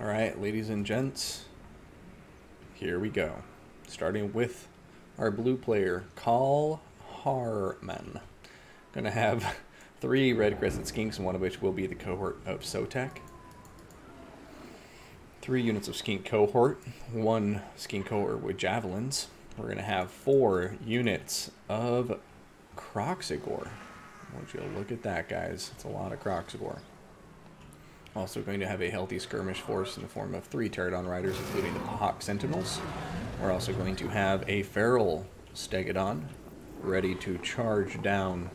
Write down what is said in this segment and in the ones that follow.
All right, ladies and gents, here we go. Starting with our blue player, Carl Harman. Gonna have three Red Crested Skinks, one of which will be the cohort of Sotek. Three units of Skink cohort, one Skink cohort with Javelins. We're gonna have four units of Kroxigor. I want you look at that, guys. It's a lot of Kroxigor. Also going to have a healthy skirmish force in the form of three Terradon Riders, including the Hawk Sentinels. We're also going to have a Feral Stegodon, ready to charge down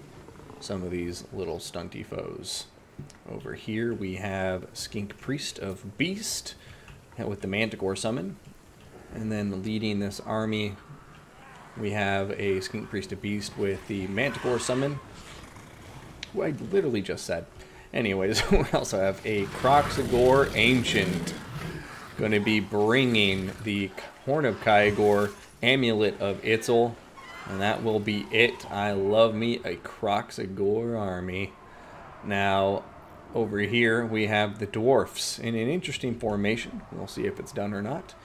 some of these little stunty foes. Over here we have Skink Priest of Beast with the Manticore summon. And then leading this army, we have a Skink Priest of Beast with the Manticore summon, who I literally just said. Anyways, we also have a Kroxigor Ancient. Going to be bringing the Horn of Kygor Amulet of Itzel. And that will be it. I love me a Kroxigor army. Now, over here we have the Dwarfs in an interesting formation. We'll see if it's done or not.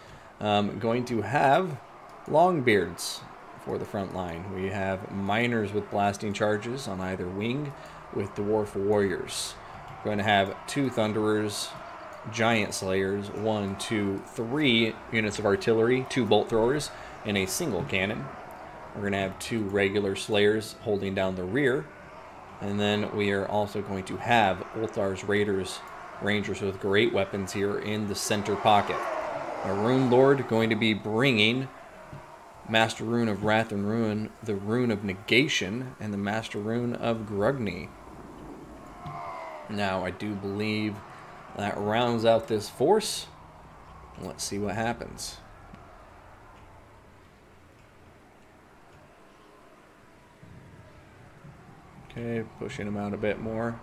Um, going to have Longbeards for the front line. We have Miners with blasting charges on either wing with Dwarf Warriors. Going to have two Thunderers, Giant Slayers, one, two, three units of artillery, two Bolt Throwers, and a single cannon. We're going to have two regular Slayers holding down the rear. And then we are also going to have Ulthar's Raiders, Rangers with great weapons here in the center pocket. Rune Lord going to be bringing Master Rune of Wrath and Ruin, the Rune of Negation, and the Master Rune of Grugni. Now, I do believe that rounds out this force. Let's see what happens. Okay, pushing him out a bit more.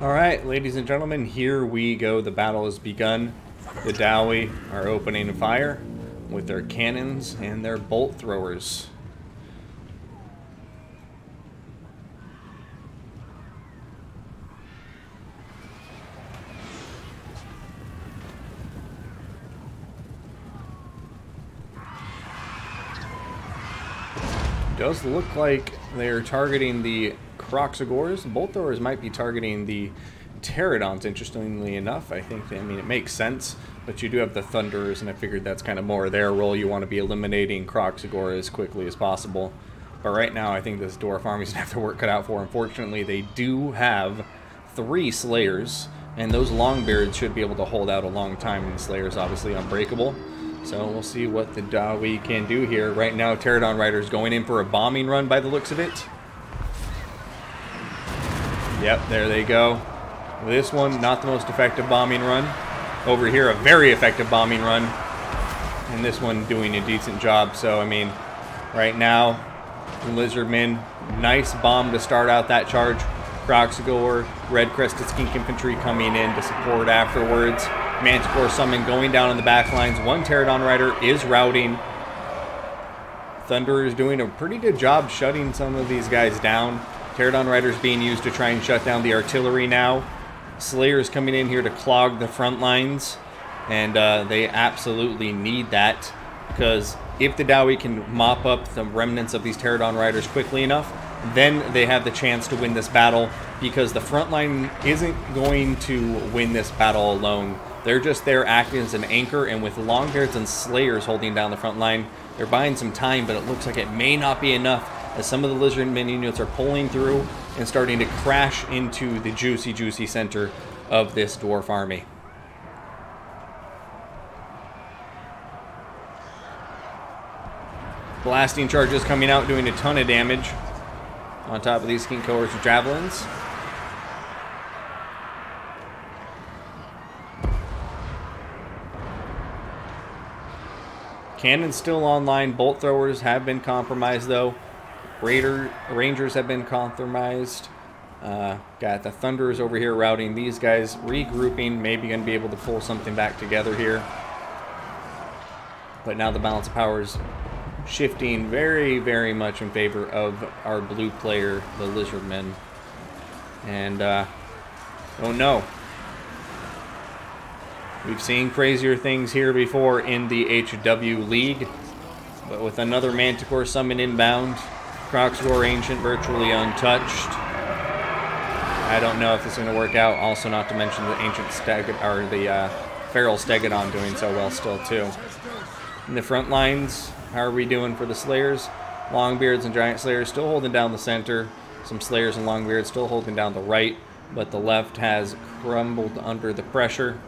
All right, ladies and gentlemen, here we go. The battle has begun. The Dawi are opening fire with their cannons and their bolt throwers. Does look like they're targeting the Kroxigors. Bolt throwers might be targeting the Terradons, interestingly enough. I think, I mean, it makes sense, but you do have the Thunderers, and I figured that's kind of more their role. You want to be eliminating Kroxigor as quickly as possible. But right now, I think this Dwarf Army's going to have their work cut out for. Unfortunately, they do have three Slayers, and those Longbeards should be able to hold out a long time, and the Slayer's obviously unbreakable. So we'll see what the Dawi can do here. Right now, Terradon Rider's going in for a bombing run by the looks of it. Yep, there they go. This one, not the most effective bombing run. Over here, a very effective bombing run. And this one doing a decent job. So, I mean, right now, Lizardmen, nice bomb to start out that charge. Kroxigor, Red Crested Skink Infantry coming in to support afterwards. Manticore Summon going down on the back lines. One Terradon Rider is routing. Thunder is doing a pretty good job shutting some of these guys down. Terradon Riders being used to try and shut down the artillery now. Slayers coming in here to clog the front lines. And uh, they absolutely need that. Because if the Dawi can mop up the remnants of these Terradon Riders quickly enough, then they have the chance to win this battle. Because the front line isn't going to win this battle alone. They're just there acting as an anchor. And with Longbeards and Slayers holding down the front line, they're buying some time. But it looks like it may not be enough as some of the Lizardmen units are pulling through and starting to crash into the juicy, juicy center of this Dwarf army. Blasting charges coming out, doing a ton of damage on top of these Skink with Javelins. Cannons still online. Bolt throwers have been compromised, though. Raider Rangers have been compromised. Uh, got the Thunderers over here routing these guys, regrouping, maybe going to be able to pull something back together here. But now the balance of power is shifting very, very much in favor of our blue player, the Lizardmen. And, uh, oh no. We've seen crazier things here before in the HW League. But with another Manticore summon inbound, Kroxigor Ancient virtually untouched. I don't know if it's going to work out. Also, not to mention the Ancient Stegad, or the uh, Feral Stegodon doing so well still, too. In the front lines, how are we doing for the Slayers? Longbeards and Giant Slayers still holding down the center. Some Slayers and Longbeards still holding down the right, but the left has crumbled under the pressure.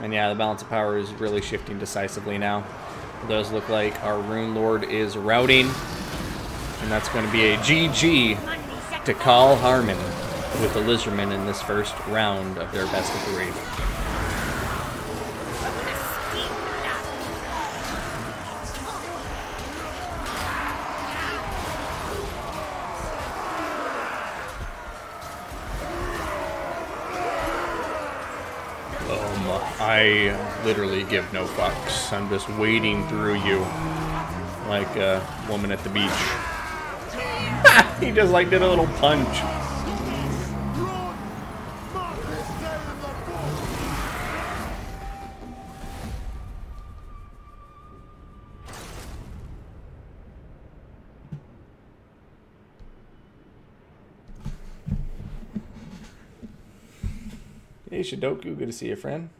And yeah, the balance of power is really shifting decisively now. Does look like our Rune Lord is routing. And that's going to be a GG to Kaalhaarman with the Lizardmen in this first round of their best of three. Um, I literally give no fucks. I'm just wading through you like a woman at the beach. he just like did a little punch. Hey Shidoku, good to see you, friend.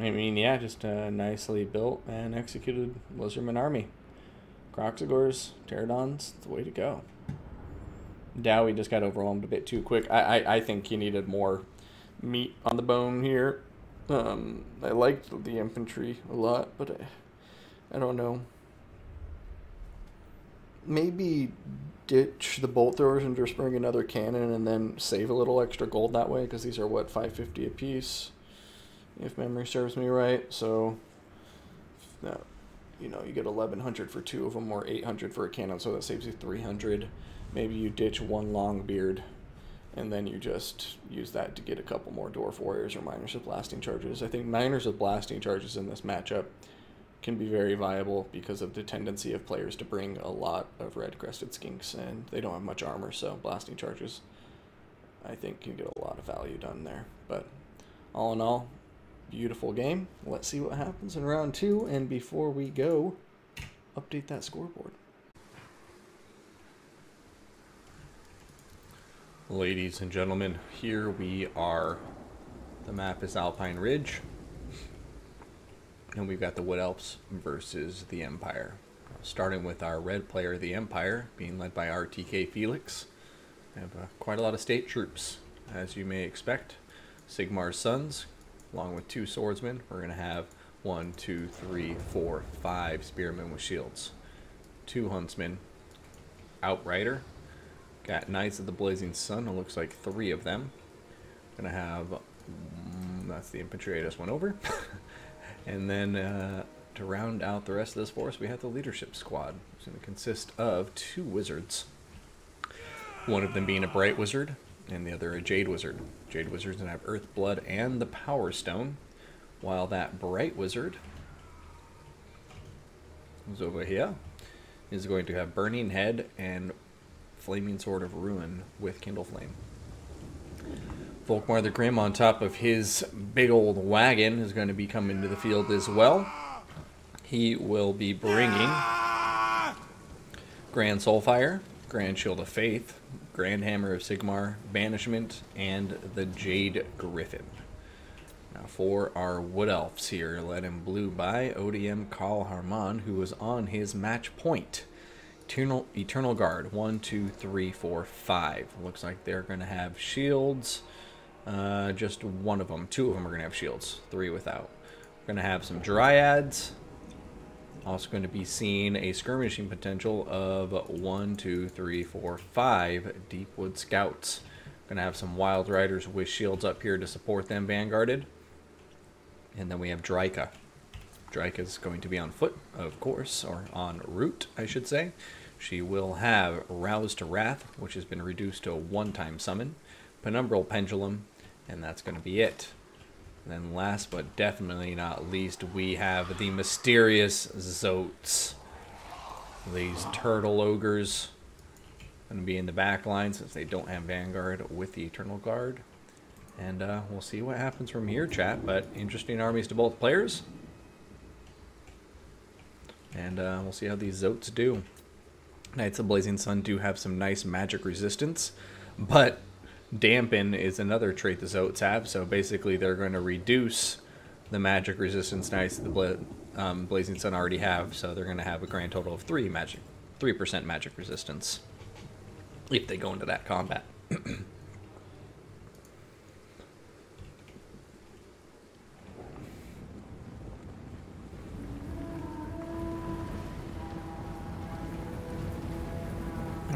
I mean, yeah, just a nicely built and executed Lizardman army. Kroxigors, Terradons, the way to go. Dawi just got overwhelmed a bit too quick. I, I, I think he needed more meat on the bone here. Um, I liked the infantry a lot, but I, I don't know. Maybe ditch the bolt throwers and just bring another cannon and then save a little extra gold that way because these are what 550 a piece if memory serves me right. So, that, you know, you get 1100 for two of them or 800 for a cannon, so that saves you 300. Maybe you ditch one long beard and then you just use that to get a couple more dwarf warriors or miners with blasting charges. I think miners with blasting charges in this matchup can be very viable because of the tendency of players to bring a lot of red crested skinks and they don't have much armor, so blasting charges I think can get a lot of value done there. But all in all, beautiful game. Let's see what happens in round two. And before we go, update that scoreboard. Ladies and gentlemen, here we are. The map is Alpine Ridge. And we've got the Wood Elves versus the Empire. Starting with our red player, the Empire, being led by RTK Felix. We have uh, quite a lot of state troops, as you may expect. Sigmar's Sons, along with two swordsmen. We're going to have one, two, three, four, five spearmen with shields, two huntsmen, outrider, got knights of the blazing sun. It looks like three of them. Gonna have mm, that's the infantry I just went over, and then uh, to round out the rest of this force, we have the leadership squad. It's to consist of two wizards. One of them being a bright wizard, and the other a jade wizard. Jade wizard's to have earth blood and the power stone, while that bright wizard is over here is going to have burning head and flaming sword of Rhuin with kindle flame. Volkmar the Grim on top of his big old wagon is going to be coming to the field as well. He will be bringing Grand Soulfire, Grand Shield of Faith, Grand Hammer of Sigmar, Banishment, and the Jade Griffin. Now for our Wood Elves here, led in blue by ODM Kaalhaarman, who was on his match point. Eternal, Eternal Guard, one, two, three, four, five. Looks like they're going to have shields. Uh, just one of them. Two of them are going to have shields. Three without. We're going to have some Dryads. Also going to be seeing a skirmishing potential of one, two, three, four, five Deepwood Scouts. Going to have some Wild Riders with shields up here to support them vanguarded. And then we have Drycha. Drycha is going to be on foot, of course, or on route, I should say. She will have Rouse to Wrath, which has been reduced to a one-time summon, Penumbral Pendulum, and that's going to be it. And then last but definitely not least, we have the mysterious Zoats. These turtle ogres going to be in the back line since they don't have Vanguard with the Eternal Guard. And uh, we'll see what happens from here, chat. But interesting armies to both players. And uh, we'll see how these Zoats do. Knights of Blazing Sun do have some nice magic resistance, but Dampen is another trait the Zoats have, so basically they're going to reduce the magic resistance that the Bla um, Blazing Sun already have, so they're going to have a grand total of 3 magic, 3% magic resistance if they go into that combat.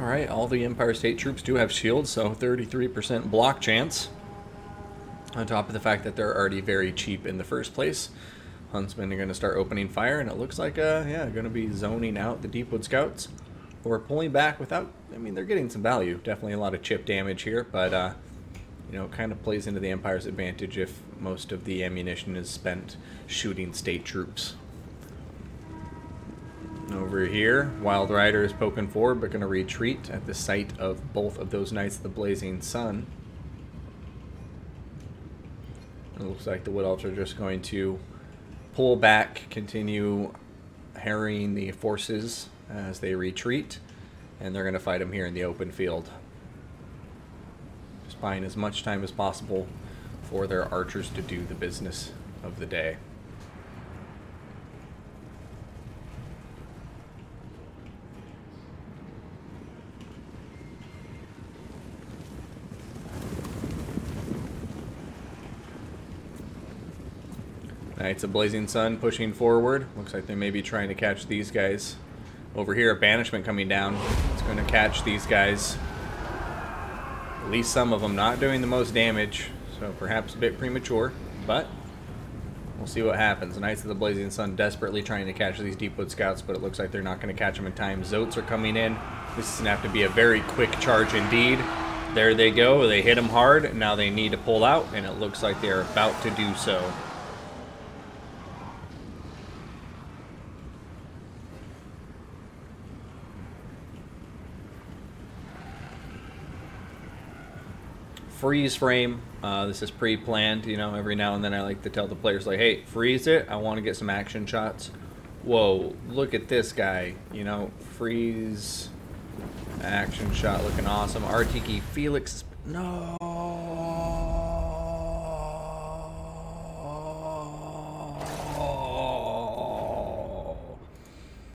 Alright, all the Empire State troops do have shields, so 33% block chance. On top of the fact that they're already very cheap in the first place. Huntsmen are going to start opening fire, and it looks like, uh, yeah, going to be zoning out the Deepwood Scouts. Or pulling back without, I mean, they're getting some value. Definitely a lot of chip damage here, but, uh, you know, it kind of plays into the Empire's advantage if most of the ammunition is spent shooting state troops. Over here, Wild Rider is poking forward, but going to retreat at the sight of both of those Knights of the Blazing Sun. It looks like the Wood Elves are just going to pull back, continue harrying the forces as they retreat, and they're going to fight them here in the open field. Just buying as much time as possible for their archers to do the business of the day. Knights of Blazing Sun pushing forward. Looks like they may be trying to catch these guys. Over here, a Banishment coming down. It's going to catch these guys. At least some of them not doing the most damage, so perhaps a bit premature, but we'll see what happens. Knights of the Blazing Sun desperately trying to catch these Deepwood Scouts, but it looks like they're not going to catch them in time. Zoats are coming in. This is going to have to be a very quick charge indeed. There they go. They hit them hard. Now they need to pull out, and it looks like they're about to do so. Freeze frame. Uh, this is pre-planned, you know, every now and then I like to tell the players, like, hey, freeze it. I want to get some action shots. Whoa, look at this guy. You know, freeze, action shot looking awesome. RTK Felix, no.